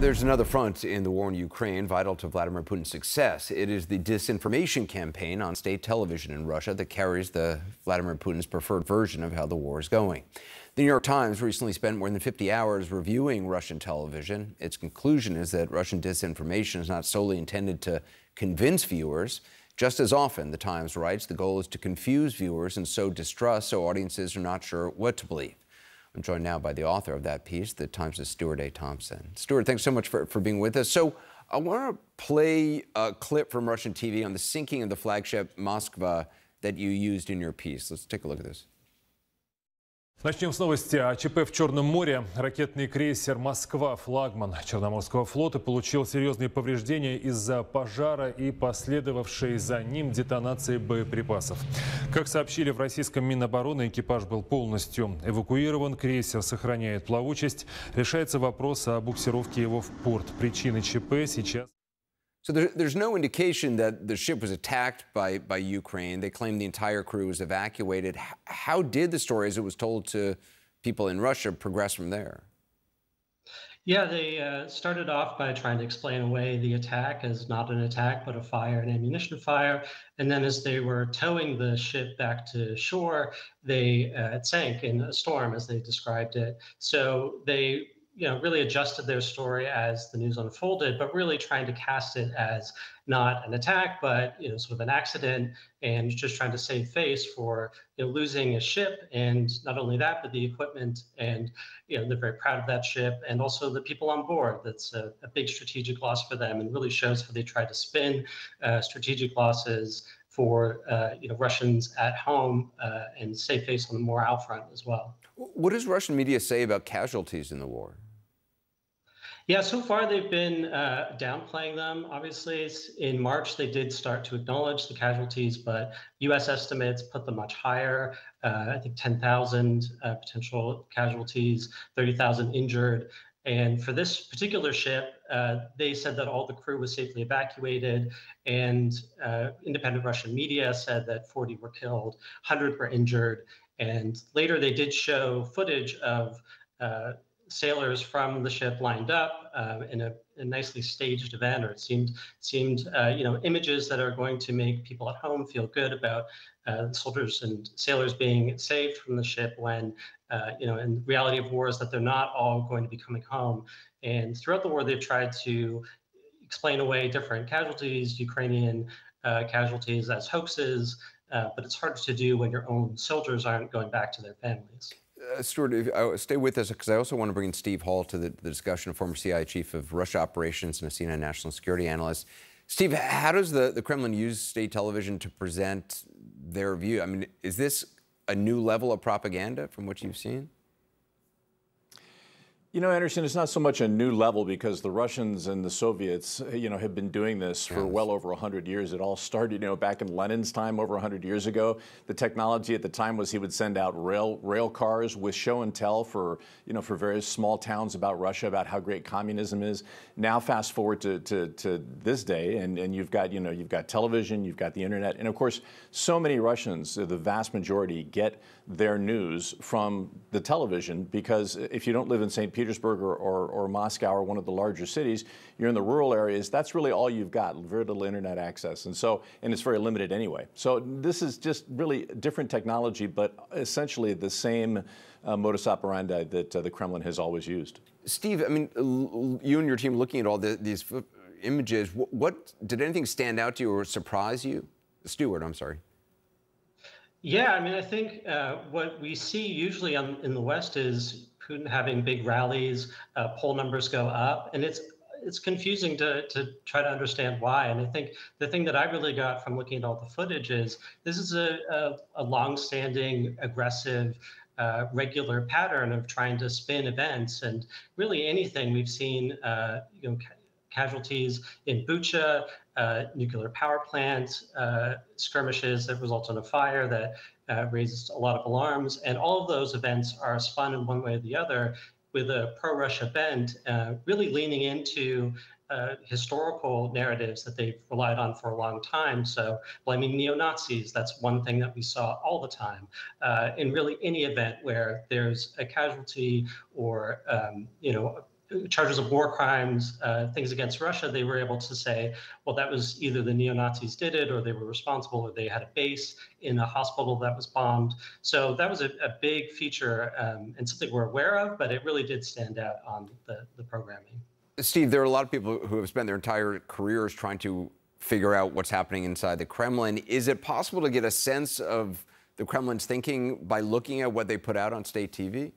There's another front in the war in Ukraine vital to Vladimir Putin's success. It is the disinformation campaign on state television in Russia that carries the Vladimir Putin's preferred version of how the war is going. The New York Times recently spent more than 50 hours reviewing Russian television. Its conclusion is that Russian disinformation is not solely intended to convince viewers. Just as often, the Times writes, the goal is to confuse viewers and sow distrust so audiences are not sure what to believe. I'm joined now by the author of that piece, the Times' of Stuart A. Thompson. Stuart, thanks so much for, for being with us. So I want to play a clip from Russian TV on the sinking of the flagship Moskva that you used in your piece. Let's take a look at this. Начнем с новости о ЧП в Черном море. Ракетный крейсер «Москва», флагман Черноморского флота, получил серьезные повреждения из-за пожара и последовавшей за ним детонации боеприпасов. Как сообщили в российском Минобороны, экипаж был полностью эвакуирован, крейсер сохраняет плавучесть. Решается вопрос о буксировке его в порт. Причины ЧП сейчас... So there, there's no indication that the ship was attacked by, by Ukraine. They claim the entire crew was evacuated. How did the story, as it was told to people in Russia, progress from there? Yeah, they uh, started off by trying to explain away the attack as not an attack, but a fire, an ammunition fire. And then as they were towing the ship back to shore, they uh, it sank in a storm, as they described it. So they you know, really adjusted their story as the news unfolded, but really trying to cast it as not an attack, but you know, sort of an accident, and just trying to save face for you know, losing a ship, and not only that, but the equipment, and you know, they're very proud of that ship, and also the people on board. That's a, a big strategic loss for them, and really shows how they try to spin uh, strategic losses for uh, you know Russians at home uh, and save face on the morale front as well. What does Russian media say about casualties in the war? Yeah, so far they've been uh, downplaying them. Obviously, in March they did start to acknowledge the casualties, but U.S. estimates put them much higher. Uh, I think 10,000 uh, potential casualties, 30,000 injured. And for this particular ship, uh, they said that all the crew was safely evacuated, and uh, independent Russian media said that 40 were killed, 100 were injured. And later they did show footage of uh, sailors from the ship lined up uh, in a, a, nicely staged event, or it seemed seemed uh, you know images that are going to make people at home feel good about uh, soldiers and sailors being saved from the ship when uh, you know in reality of war is that they're not all going to be coming home. And throughout the war, they've tried to explain away different casualties, Ukrainian uh, casualties as hoaxes. Uh, but it's hard to do when your own soldiers aren't going back to their families uh, Stuart, if, uh, stay with us because I also want to bring in Steve Hall to the, the, discussion, former CIA chief of Russia operations and a CNN national security analyst. Steve, how does the, the Kremlin use state television to present their view? I mean, is this a new level of propaganda from what you've seen? You know, Anderson, it's not so much a new level because the Russians and the Soviets, you know, have been doing this for yes. well over 100 years. It all started, you know, back in Lenin's time over 100 years ago. The technology at the time was he would send out rail rail cars with show and tell for, you know, for various small towns about Russia, about how great communism is. Now fast forward to, to, to this day and, and you've got, you know, you've got television, you've got the internet, and of course, so many Russians, the vast majority, get their news from the television because if you don't live in St. Petersburg or, or, or, Moscow or one of the larger cities, you're in the rural areas, that's really all you've got, very little internet access. And so, and it's very limited anyway. So this is just really different technology, but essentially the same uh, modus operandi that uh, the Kremlin has always used. Steve, I mean, you and your team looking at all the, these images, what, what, did anything stand out to you or surprise you? Stuart, I'm sorry. Yeah, I mean, I think uh, what we see usually on, in the West is Putin having big rallies, uh, poll numbers go up, and it's it's confusing to to try to understand why. And I think the thing that I really got from looking at all the footage is this is a a, a long-standing aggressive. Uh, regular pattern of trying to spin events and really anything we've seen uh, you know casualties in Bucha, uh, nuclear power plant uh, skirmishes that result in a fire that uh, raises a lot of alarms. And all of those events are spun in one way or the other with a pro-Russia bent, uh, really leaning into uh, historical narratives that they've relied on for a long time. So blaming neo-Nazis, that's one thing that we saw all the time. Uh, in really any event where there's a casualty or, um, you know, charges of war crimes, uh, things against Russia, they were able to say, well, that was either the neo Nazis did it, or they were responsible, or they had a base in a hospital that was bombed. So that was a, a big feature um, and something we're aware of, but it really did stand out on the, the programming. Steve, there are a lot of people who have spent their entire careers trying to figure out what's happening inside the Kremlin. Is it possible to get a sense of the Kremlin's thinking by looking at what they put out on state TV?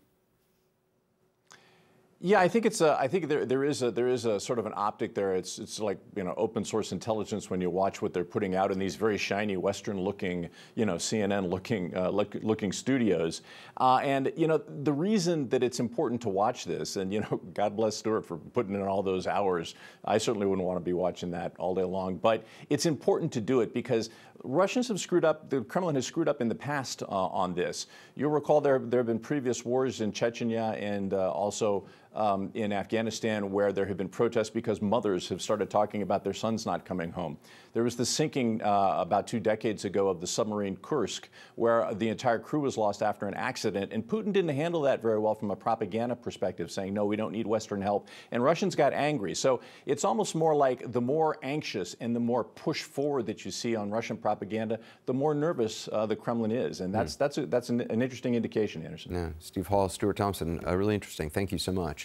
Yeah, I think it's a, I think there there is a there is a sort of an optic there. It's it's like you know open source intelligence when you watch what they're putting out in these very shiny Western looking you know CNN looking uh, look, looking studios. Uh, and you know the reason that it's important to watch this, and you know God bless Stuart for putting in all those hours. I certainly wouldn't want to be watching that all day long. But it's important to do it because Russians have screwed up. The Kremlin has screwed up in the past uh, on this. You'll recall there there have been previous wars in Chechnya and uh, also um, in Afghanistan where there have been protests because mothers have started talking about their sons not coming home. There was the sinking uh, about two decades ago of the submarine Kursk, where the entire crew was lost after an accident. And Putin didn't handle that very well from a propaganda perspective, saying, no, we don't need Western help. And Russians got angry. So it's almost more like the more anxious and the more push forward that you see on Russian propaganda, the more nervous uh, the Kremlin is. And that's, mm. that's, a, that's an, an, interesting indication, Anderson. Yeah. Steve Hall, Stuart Thompson, uh, really interesting. Thank you so much.